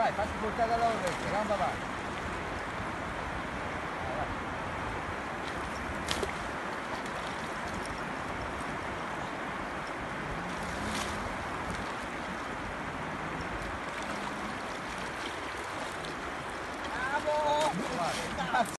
Vai, faz por cada hora, caramba, vai.